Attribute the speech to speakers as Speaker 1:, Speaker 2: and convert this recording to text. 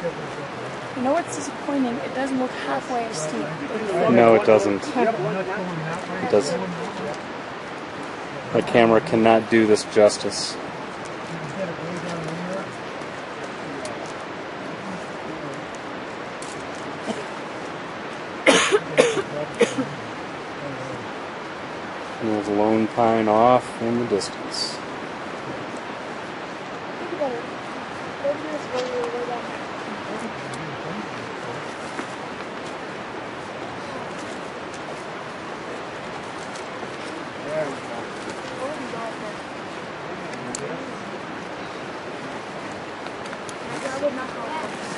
Speaker 1: You know what's disappointing? It doesn't look halfway as steep.
Speaker 2: No, it doesn't. It doesn't. My camera cannot do this justice. And there's Lone Pine off in the distance.
Speaker 1: Oh, we.